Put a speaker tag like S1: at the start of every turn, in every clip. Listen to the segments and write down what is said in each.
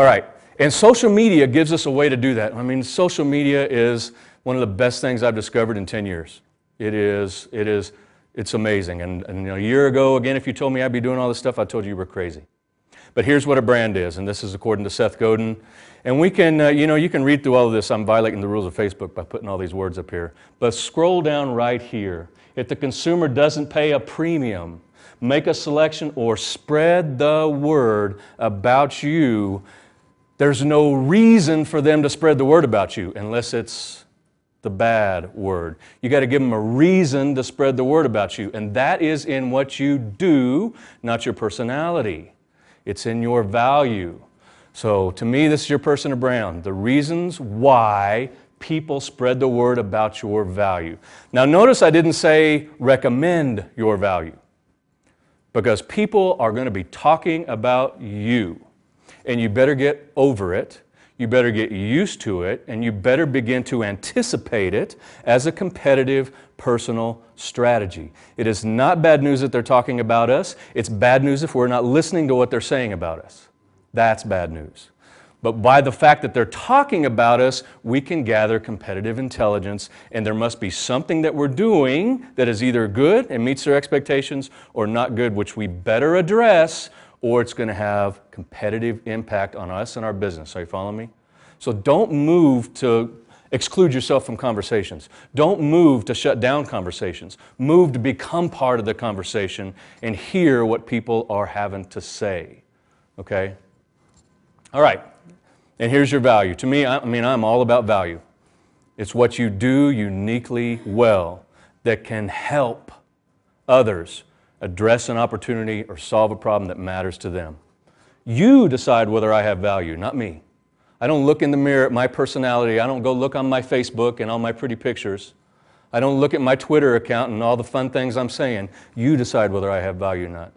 S1: All right. And social media gives us a way to do that. I mean, social media is one of the best things I've discovered in 10 years. It is, it is, it's amazing. And, and a year ago, again, if you told me I'd be doing all this stuff, I told you you were crazy. But here's what a brand is, and this is according to Seth Godin. And we can, uh, you know, you can read through all of this. I'm violating the rules of Facebook by putting all these words up here. But scroll down right here. If the consumer doesn't pay a premium, make a selection, or spread the word about you, there's no reason for them to spread the word about you unless it's the bad word. You got to give them a reason to spread the word about you, and that is in what you do, not your personality. It's in your value. So, to me, this is your personal brand. The reasons why people spread the word about your value. Now, notice I didn't say recommend your value because people are going to be talking about you, and you better get over it you better get used to it, and you better begin to anticipate it as a competitive personal strategy. It is not bad news that they're talking about us. It's bad news if we're not listening to what they're saying about us. That's bad news. But by the fact that they're talking about us, we can gather competitive intelligence, and there must be something that we're doing that is either good and meets their expectations or not good, which we better address or it's going to have competitive impact on us and our business. Are you following me? So don't move to exclude yourself from conversations. Don't move to shut down conversations. Move to become part of the conversation and hear what people are having to say. Okay? All right. And here's your value. To me, I mean, I'm all about value. It's what you do uniquely well that can help others address an opportunity, or solve a problem that matters to them. You decide whether I have value, not me. I don't look in the mirror at my personality. I don't go look on my Facebook and all my pretty pictures. I don't look at my Twitter account and all the fun things I'm saying. You decide whether I have value or not.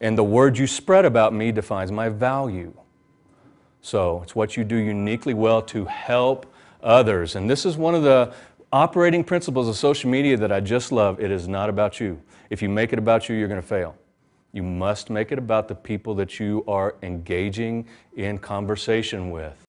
S1: And the word you spread about me defines my value. So it's what you do uniquely well to help others. And this is one of the operating principles of social media that I just love. It is not about you. If you make it about you, you're going to fail. You must make it about the people that you are engaging in conversation with.